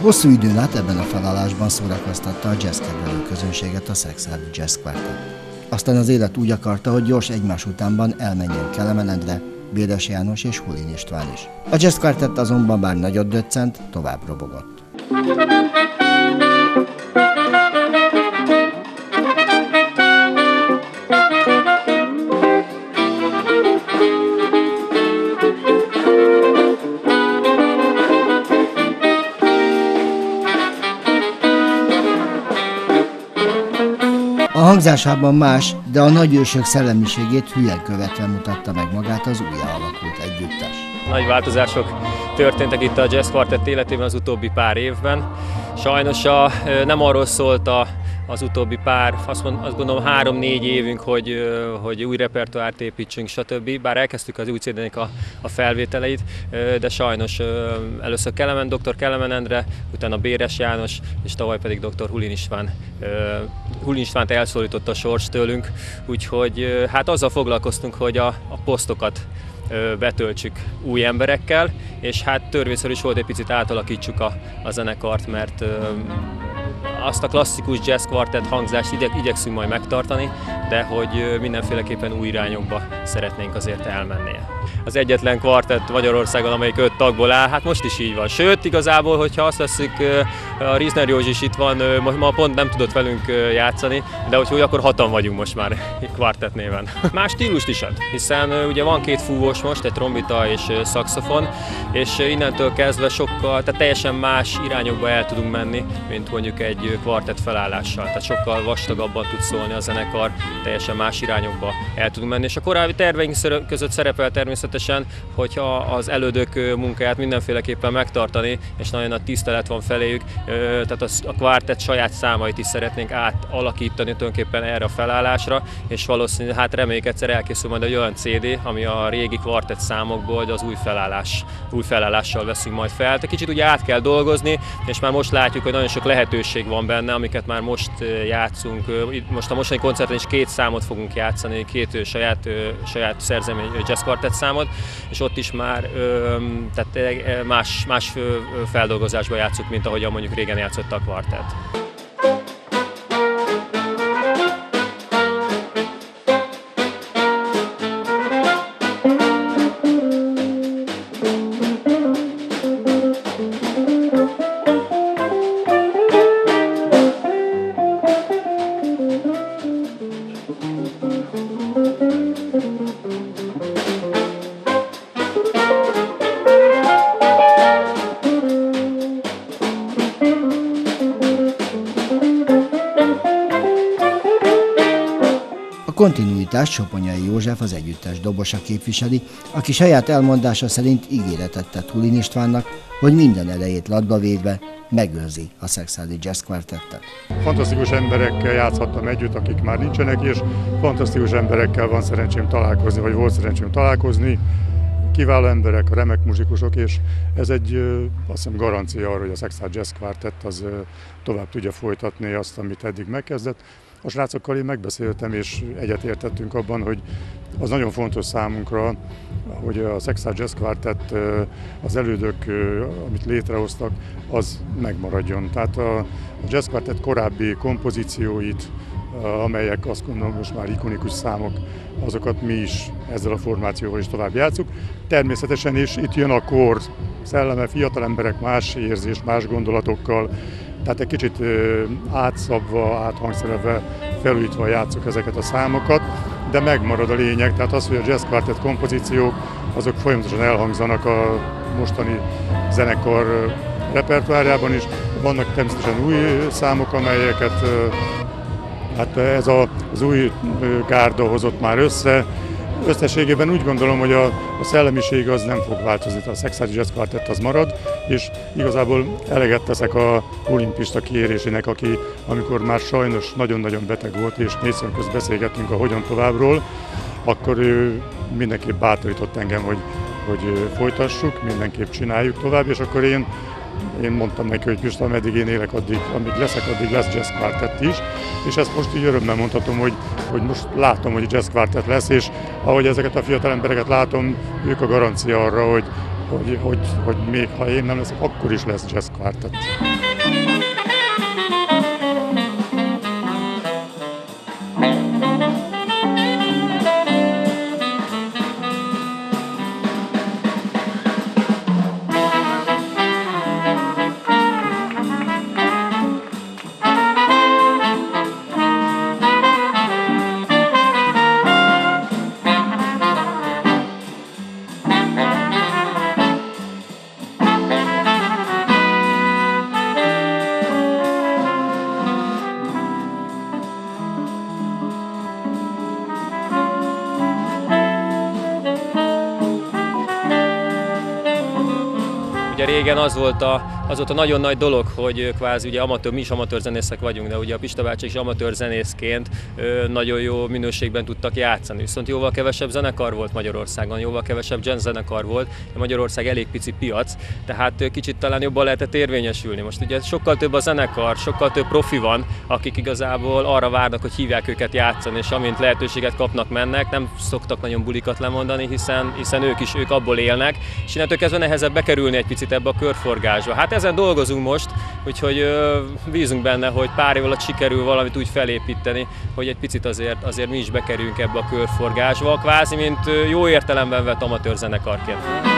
Hosszú időn át ebben a felállásban szórakoztatta a jazzkedvelő közönséget a Szexádi Jazz Quartet. Aztán az élet úgy akarta, hogy gyors egymás utánban elmenjen Kelemenedre, Bédes János és Hulin István is. A Jazz Quartet azonban bár nagyot döccent, tovább robogott. A hangzásában más, de a nagyősök szellemiségét hülyen követve mutatta meg magát az újra alakult együttes. Nagy változások történtek itt a Jazz Quartet életében az utóbbi pár évben. Sajnos a, nem arról szólt a az utóbbi pár, azt, mond, azt gondolom három-négy évünk, hogy, hogy új repertoárt építsünk, stb. Bár elkezdtük az új cd a, a felvételeit, de sajnos először Kelemen, dr. Kelemen Endre, utána Béres János, és tavaly pedig dr. Hulin István. Hulin Istvánt elszólította a sors tőlünk, úgyhogy hát azzal foglalkoztunk, hogy a, a posztokat betöltsük új emberekkel, és hát törvényszerű is volt egy picit átalakítsuk a, a zenekart, mert azt a klasszikus jazz quartet hangzást igyek, igyekszünk majd megtartani, de hogy mindenféleképpen új irányokba szeretnénk azért elmenni. Az egyetlen kvartett Magyarországon, amelyik öt tagból áll, hát most is így van. Sőt, igazából, hogyha azt veszik, a Riesner Józsi is itt van, ma pont nem tudott velünk játszani, de hogy úgy, akkor hatan vagyunk most már kvartett néven. Más stílust is ad, hiszen ugye van két fúvós most, egy trombita és szaxofon, és innentől kezdve sokkal, tehát teljesen más irányokba el tudunk menni, mint mondjuk egy kvartett felállással. Tehát sokkal vastagabban tud szólni a zenekar, teljesen más irányokba el tudunk menni. És a korábbi terveink között szerepel természetesen, hogyha az elődök munkáját mindenféleképpen megtartani, és nagyon nagy tisztelet van feléjük, tehát a kvartett saját számait is szeretnénk átalakítani tulajdonképpen erre a felállásra, és valószínűleg hát reméljük egyszer elkészül majd egy olyan CD, ami a régi kvartett számokból, de az új felállás, új felállással veszünk majd fel. Tehát kicsit ugye át kell dolgozni, és már most látjuk, hogy nagyon sok lehetőség van benne, amiket már most játszunk. Most a mostani koncerten is két számot fogunk játszani, két saját, saját szerzemény jazz quartet számot, és ott is már tehát más, más feldolgozásban játszunk, mint ahogy mondjuk régen játszott a kvartett. Kontinuitást Soponyai József az együttes dobosa képviseli, aki saját elmondása szerint ígéretet tett Hulin Istvánnak, hogy minden elejét latba védve megőrzi a Szexádi Jazz Quartettet. Fantasztikus emberekkel játszhattam együtt, akik már nincsenek, és fantasztikus emberekkel van szerencsém találkozni, vagy volt szerencsém találkozni. Kiváló emberek, remek muzsikusok, és ez egy azt hiszem garancia arra, hogy a Szexádi Jazz Quartett az tovább tudja folytatni azt, amit eddig megkezdett. A srácokkal én megbeszéltem, és egyetértettünk abban, hogy az nagyon fontos számunkra, hogy a Sexar Jazz Quartet, az elődök, amit létrehoztak, az megmaradjon. Tehát a Jazz Quartet korábbi kompozícióit, amelyek azt gondolom most már ikonikus számok, azokat mi is ezzel a formációval is tovább játszuk. Természetesen is itt jön a kor szelleme, fiatal emberek más érzés, más gondolatokkal, tehát egy kicsit átszabva, áthangszerelve, felújítva játszuk ezeket a számokat, de megmarad a lényeg, tehát az, hogy a jazz quartet kompozíciók, azok folyamatosan elhangzanak a mostani zenekar repertoárjában is. Vannak természetesen új számok, amelyeket hát ez az új gárda hozott már össze, Összességében úgy gondolom, hogy a, a szellemiség az nem fog változni, a Szexádi Jazz Quartet az marad, és igazából eleget teszek a olimpista kiérésének, aki amikor már sajnos nagyon-nagyon beteg volt, és négy közt beszélgettünk a hogyan továbbról, akkor ő mindenképp bátorított engem, hogy, hogy folytassuk, mindenképp csináljuk tovább, és akkor én én mondtam neki, hogy Pista, ameddig én élek, addig, amíg leszek, addig lesz jazz quartet is, és ezt most így örömmel mondhatom, hogy, hogy most látom, hogy jazz quartet lesz, és ahogy ezeket a fiatal embereket látom, ők a garancia arra, hogy, hogy, hogy, hogy még ha én nem leszek, akkor is lesz jazz quartet. Ugye régen az volt a, az volt a nagyon nagy dolog, hogy kvázi ugye amatőr, mi is amatőr zenészek vagyunk, de ugye a Pista bácsi is amatőr zenészként nagyon jó minőségben tudtak játszani. Viszont jóval kevesebb zenekar volt Magyarországon, jóval kevesebb jazz zenekar volt. Magyarország elég pici piac, tehát kicsit talán jobban lehetett érvényesülni. Most ugye sokkal több a zenekar, sokkal több profi van, akik igazából arra várnak, hogy hívják őket játszani, és amint lehetőséget kapnak, mennek, nem szoktak nagyon bulikat lemondani, hiszen, hiszen ők is ők abból élnek, és innentől kezdve nehezebb bekerülni egy picit ebbe a körforgásba. Hát ezen dolgozunk most, úgyhogy bízunk benne, hogy pár év alatt sikerül valamit úgy felépíteni, hogy egy picit azért, azért mi is bekerüljünk ebbe a körforgásba, kvázi mint jó értelemben vett amatőr zenekarként.